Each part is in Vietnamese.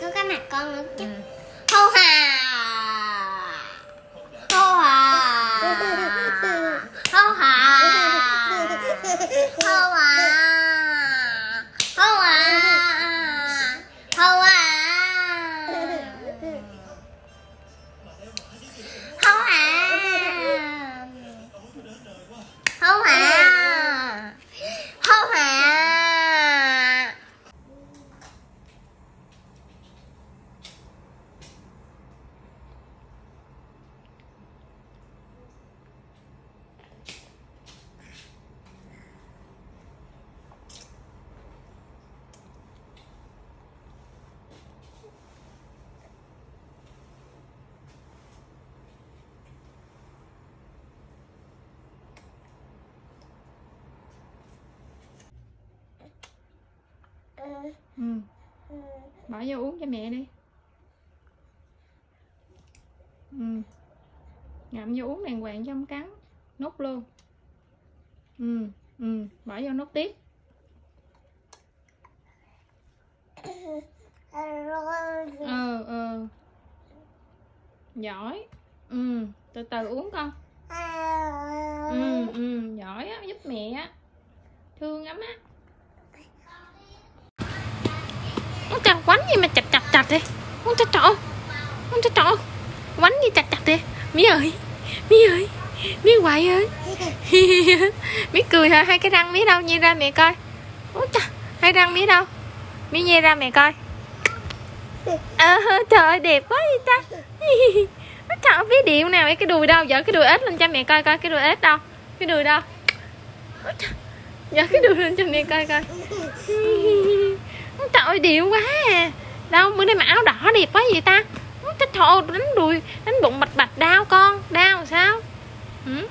Có cái mặt con nữa chứ. Hô hà. Ừ. bỏ vô uống cho mẹ đi. Ừ. ngậm vô uống đàng hoàng cho không cắn nút luôn. Ừ ừ bỏ vô nút tiếp. Ờ ờ giỏi. Ừ từ từ uống con. Ừ ừ giỏi á giúp mẹ á. Thương lắm á quánh gì mà chặt chặt chặt thế? Ôi cho trọ Ôi cho trọ. Quánh gì chặt chặt thế? Mi ơi mi ơi mi hoài ơi. Mi cười hả Hai cái răng mi đâu Nhi ra mẹ coi. Ôi trời Hai răng mi đâu? Mi nhi ra mẹ coi. Ờ trời ơi, đẹp quá vậy ta. Ôi trời biết điệu nào cái đùi đâu. Dở cái đùi ếch lên cho mẹ coi coi Cái đùi ếch đâu. Cái đùi đâu? Dở cái đùi lên cho mẹ coi coi. Trời ơi điệu quá à Đâu bữa nay mặc áo đỏ đẹp quá vậy ta trời ơi, đánh đùi Đánh bụng bạch bạch đau con Đau sao ừ?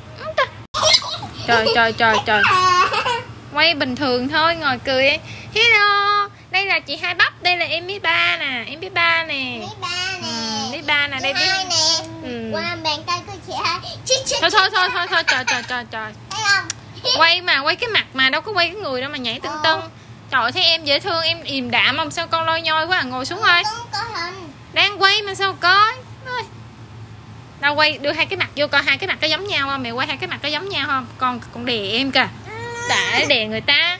Trời trời trời trời Quay bình thường thôi ngồi cười Hello Đây là chị Hai Bắp Đây là em biết ba nè Em biết ba nè ba ừ, nè. biết ba nè đây biết nè. Ừ. Qua bàn tay của chị hai. Thôi thôi thôi thôi thôi trời trời trời trời? Quay mà quay cái mặt mà đâu có quay cái người đâu mà nhảy tưng tưng Trời thấy em dễ thương em im đạm không sao con lôi nhoi quá à? Ngồi xuống thôi. Đang quay mà sao coi. Đâu quay đưa hai cái mặt vô coi hai cái mặt có giống nhau không? Mẹ quay hai cái mặt có giống nhau không? Con con đè em kìa. Đã đè người ta.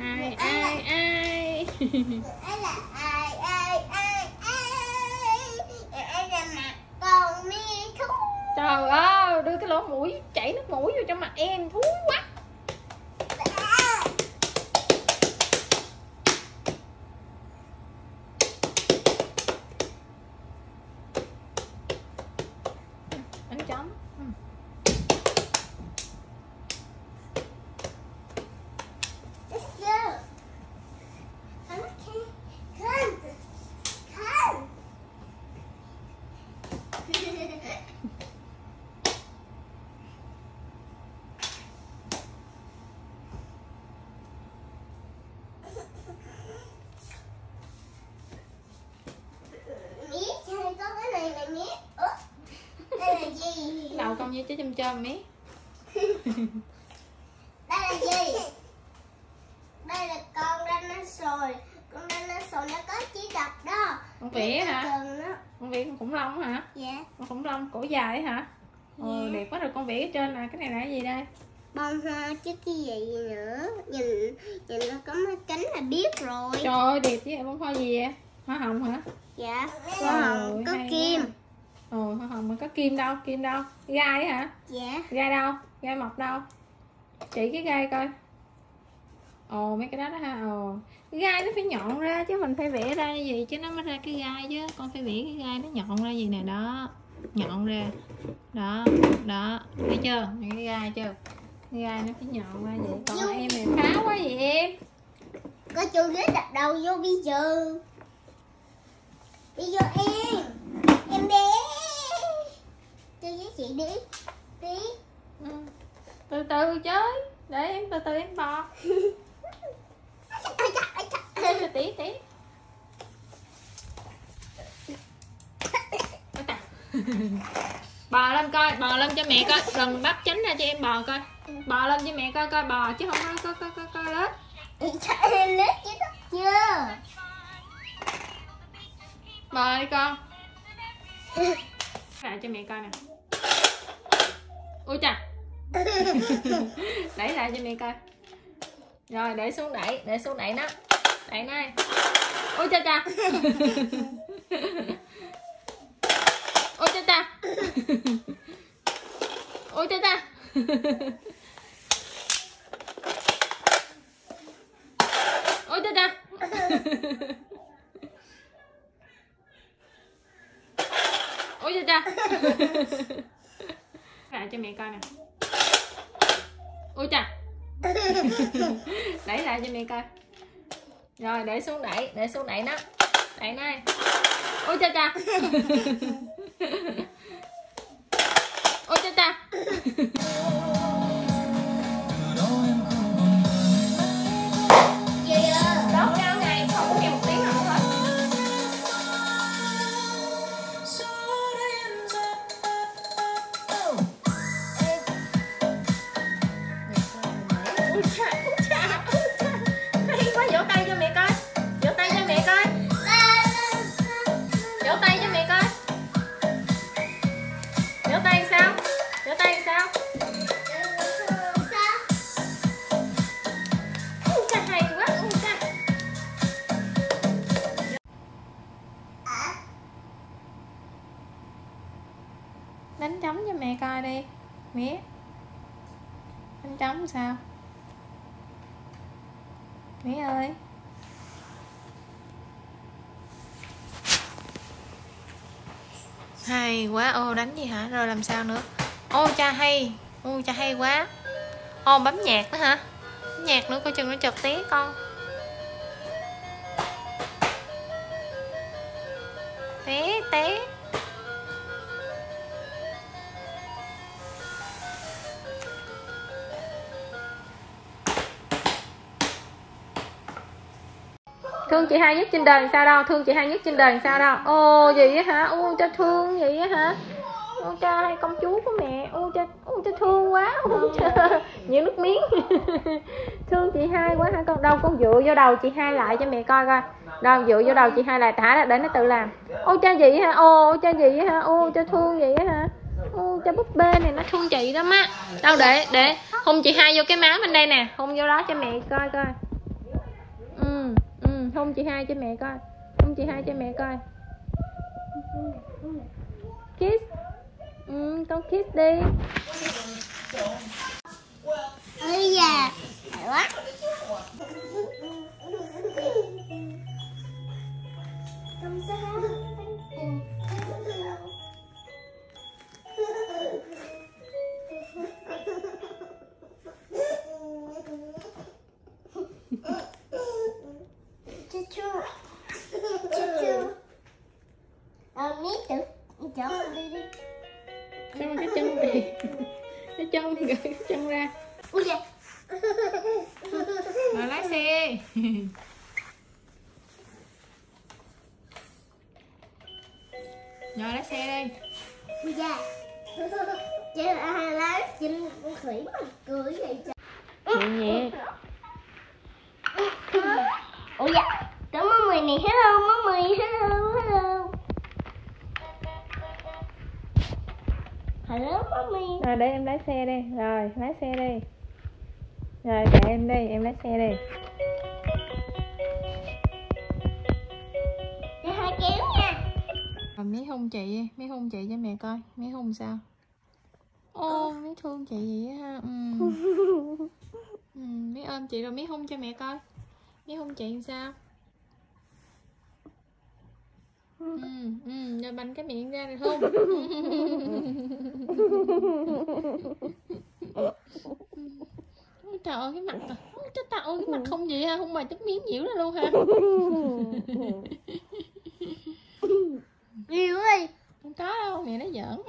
Ai ai ai lỗ mũi chảy nước mũi vô trong mặt em thúi quá. Chôm chôm mí Đây là gì? Đây là con dinosaur. Con dinosaur nó có chỉ đập đó. con Nó hả con vẽ con khủng long hả Dạ. con khủng long cổ dài hả Dạ. đẹp quá rồi con vẽ ở trên nè cái này là gì đây Bông hoa chứ cái gì nữa. Nhìn nhìn nó có mấy cánh là biết rồi. trời ơi đẹp với bông hoa gì vậy hoa hồng hả Dạ. Hoa hồng có kim. Ồ hoa hồng mà có kim đâu kim đâu. Gai hả? Dạ. gai đâu? Gai mọc đâu? Chỉ cái gai coi. Ồ mấy cái đó đó ha ồ. Cái gai nó phải nhọn ra chứ mình phải vẽ ra như vậy chứ nó mới ra cái gai chứ. Con phải vẽ cái gai nó nhọn ra gì nè đó. Nhọn ra. Đó đó. Thấy chưa? Những cái gai chưa? Cái gai nó phải nhọn ra vậy. Còn em này phá quá vậy em. Có chú ghế đặt đầu vô bây giờ. Bây giờ em em bé cho với chị đi đi ừ. từ từ chơi. Để em từ từ em bò. Tí tí bò lên coi bò lên cho mẹ coi. Đừng bắp tránh ra cho em bò coi. Bò lên cho mẹ coi coi bò chứ không có có có có, lết lết chứ chưa bò đi con. Lại cho mẹ coi nè ôi chà. Đẩy lại cho mẹ coi. Rồi, để xuống đẩy, để xuống đẩy nó. Đẩy nó ôi cha cha ôi cha cha ôi cha cha ôi cha cha ôi cha cha cho mẹ coi nè. Ui cha đẩy lại cho mẹ coi. Rồi để xuống đẩy để xuống đẩy nó. Đẩy nó đi. ôi cha cha ôi cha cha đánh trống cho mẹ coi đi. Mía đánh trống sao? Mía ơi. Hay quá, ô đánh gì hả? Rồi làm sao nữa? Ô, cha hay. Ô, cha hay quá. Ô, bấm nhạc nữa hả? Bấm nhạc nữa, coi chừng nó chật té con. Thương chị hai nhất trên đời sao đâu? Thương chị hai nhất trên đời sao đâu? Ô gì á hả? Ô cha thương gì á hả? Ô cha hay công chúa của mẹ. Ô cha ô cha thương quá. Ô cha nhiều nước miếng. Thương chị hai quá hả? Con đâu con dựa vô đầu chị hai lại cho mẹ coi coi. Đâu dựa vô đầu chị hai lại thả ra để nó tự làm. Ô cha gì hả? Ô cha gì hả? Ô cha thương gì hả? Ô cha búp bê này nó thương chị lắm á. Đâu để để. Hôn chị hai vô cái má bên đây nè. Hôn vô đó cho mẹ coi coi không, chị hai cho mẹ coi. Không, chị hai cho mẹ coi. Kiss. Ừ con kiss đi. Ôi da quá. cái chân ra rồi lái xe. Rồi lái xe đi Ui da. Chứ ai lái chim con khỉ mà cười vậy trời. nhẹ nhẹ rồi để em lái xe đi rồi lái xe đi rồi kệ em đi em lái xe đi Cho hai kéo nha. rồi mí hôn chị mí hôn chị cho mẹ coi mí hôn sao ô mí thương chị vậy ha ừ. ừ. mía ôm chị rồi mía hôn cho mẹ coi mía hôn chị làm sao ừ, ừ, rồi bành cái miệng ra rồi hôn Ôi trời ơi cái mặt. Ôi trời ơi cái mặt không gì ha không mà chút miếng nhiễu ra luôn ha Yêu ơi không có đâu mẹ nói giỡn